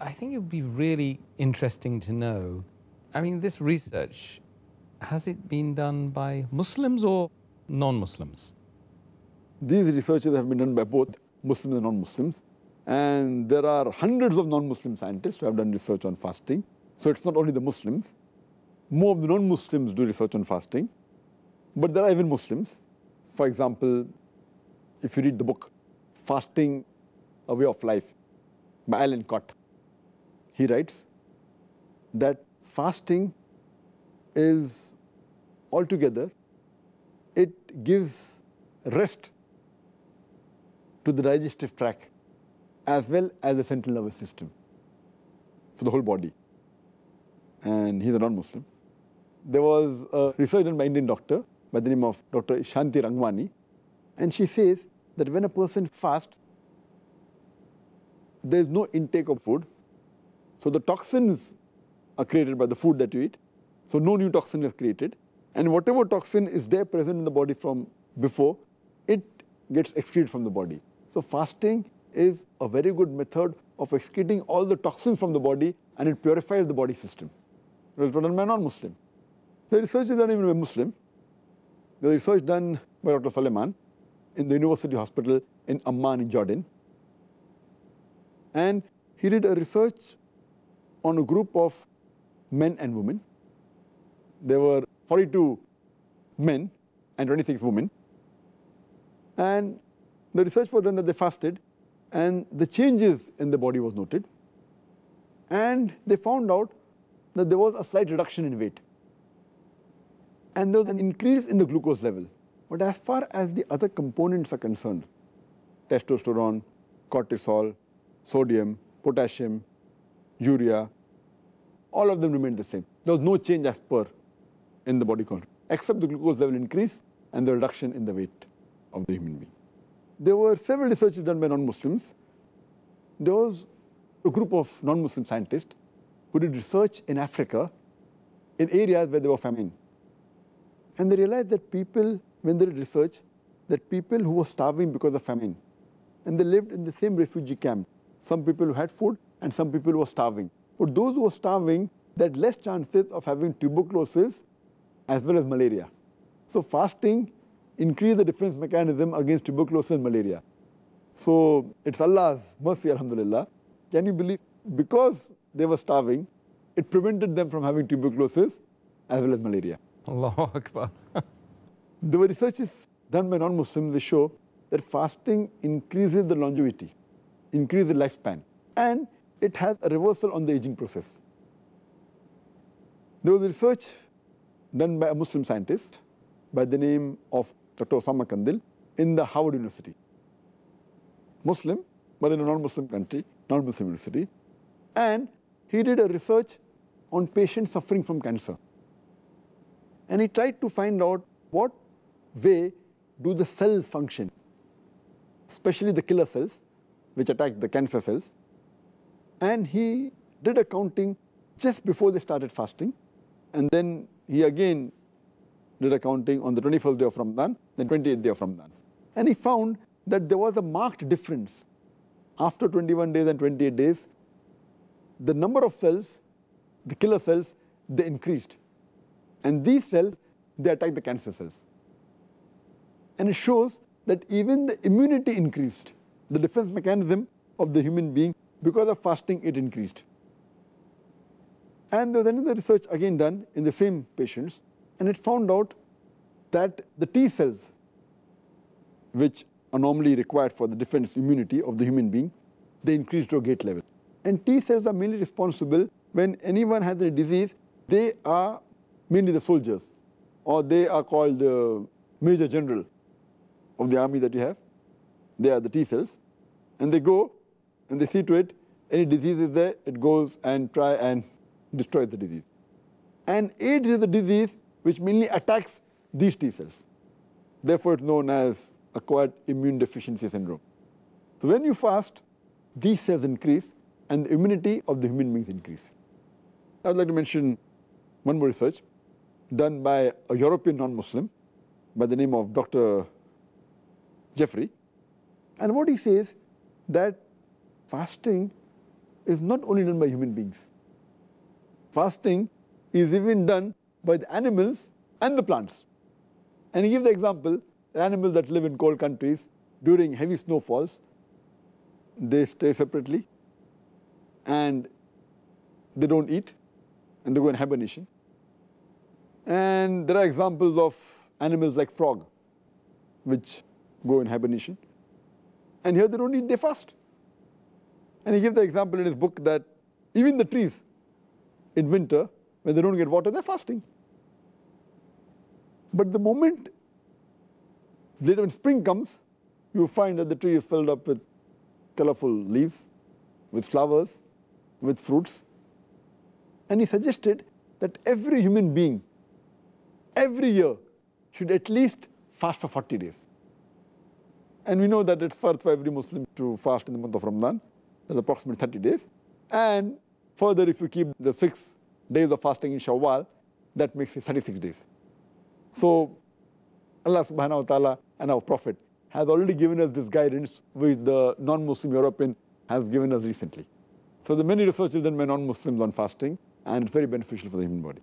I think it would be really interesting to know. I mean, this research, has it been done by Muslims or non Muslims? These researches have been done by both Muslims and non Muslims. And there are hundreds of non Muslim scientists who have done research on fasting. So it's not only the Muslims. More of the non Muslims do research on fasting. But there are even Muslims. For example, if you read the book Fasting, A Way of Life by Allan Cott, he writes that fasting is altogether, it gives rest to the digestive tract as well as the central nervous system for the whole body. And he's a non-Muslim. There was a research done by Indian doctor by the name of Dr. Shanti Rangwani, and she says that when a person fasts, there is no intake of food. So the toxins are created by the food that you eat. So no new toxin is created. And whatever toxin is there present in the body from before, it gets excreted from the body. So fasting is a very good method of excreting all the toxins from the body and it purifies the body system. It was done by non-Muslim. The research is done even by Muslim. The research done by Dr. Suleiman in the University Hospital in Amman in Jordan. And he did a research on a group of men and women. There were 42 men and 26 women. And the research was done that they fasted and the changes in the body was noted. And they found out that there was a slight reduction in weight. And there was an increase in the glucose level. But as far as the other components are concerned, testosterone, cortisol, sodium, potassium, urea, all of them remained the same. There was no change as per in the body content, except the glucose level increase and the reduction in the weight of the human being. There were several researches done by non-Muslims. There was a group of non-Muslim scientists who did research in Africa in areas where there were famine. And they realized that people, when they did research, that people who were starving because of famine, and they lived in the same refugee camp, some people who had food and some people were starving. But those who were starving, they had less chances of having tuberculosis as well as malaria. So fasting increased the defense mechanism against tuberculosis and malaria. So it's Allah's mercy, alhamdulillah. Can you believe? Because they were starving, it prevented them from having tuberculosis as well as malaria. Allahu Akbar. there were researches done by non-Muslims that show that fasting increases the longevity, increases the lifespan, and it has a reversal on the aging process. There was research done by a Muslim scientist by the name of Dr. Osama Kandil in the Harvard University. Muslim, but in a non-Muslim country, non-Muslim university. And he did a research on patients suffering from cancer. And he tried to find out what way do the cells function, especially the killer cells, which attack the cancer cells. And he did a counting just before they started fasting. And then he again did a counting on the 21st day of Ramadan, then 28th day of Ramadan. And he found that there was a marked difference. After 21 days and 28 days, the number of cells, the killer cells, they increased. And these cells, they attack the cancer cells. And it shows that even the immunity increased. The defense mechanism of the human being, because of fasting, it increased. And there was another research again done in the same patients, and it found out that the T cells, which are normally required for the defense immunity of the human being, they increased a gate level. And T cells are mainly responsible when anyone has a disease, they are mainly the soldiers, or they are called the major general of the army that you have. They are the T cells. And they go and they see to it, any disease is there, it goes and try and destroy the disease. And AIDS is a disease which mainly attacks these T cells. Therefore, it's known as acquired immune deficiency syndrome. So when you fast, these cells increase and the immunity of the human beings increase. I would like to mention one more research done by a European non-Muslim by the name of Dr. Jeffrey. And what he says that fasting is not only done by human beings. Fasting is even done by the animals and the plants. And he gives the example, the animals that live in cold countries during heavy snowfalls, they stay separately and they don't eat and they go in hibernation. And there are examples of animals like frog, which go in hibernation. And here they don't eat, they fast. And he gives the example in his book that even the trees in winter, when they don't get water, they're fasting. But the moment later when spring comes, you find that the tree is filled up with colorful leaves, with flowers, with fruits. And he suggested that every human being, every year, should at least fast for 40 days. And we know that it's first for every Muslim to fast in the month of Ramadan. That's approximately 30 days. And further, if you keep the six days of fasting in Shawwal, that makes it 36 days. So Allah subhanahu wa ta'ala and our Prophet has already given us this guidance which the non-Muslim European has given us recently. So there are many researches done by non-Muslims on fasting and it's very beneficial for the human body.